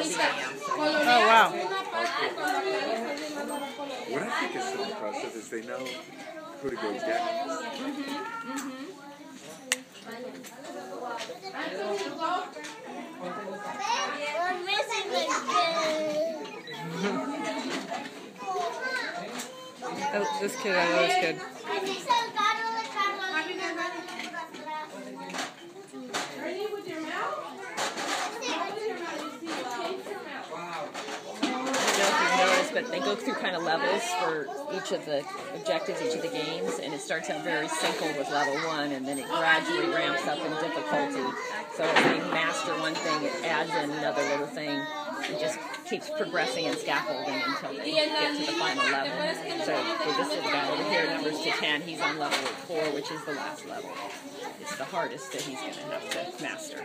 Oh, wow. What I think is so impressive is they know who to go get. We're missing the Oh, this kid, I know this kid. But they go through kind of levels for each of the objectives, each of the games, and it starts out very simple with level one, and then it gradually ramps up in difficulty. So as they master one thing, it adds in another little thing. It just keeps progressing and scaffolding until they get to the final level. So for this little guy over here, numbers to 10, he's on level 4, which is the last level. It's the hardest that he's going to have to master.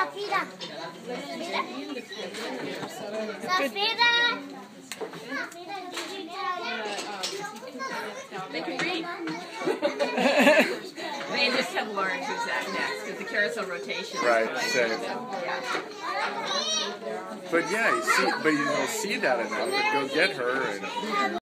Zafira. Zafira. They can read. they just have learned who's that next because the carousel rotation. Right. So, Yeah. but yeah, you see, but you don't see that enough. But go get her and.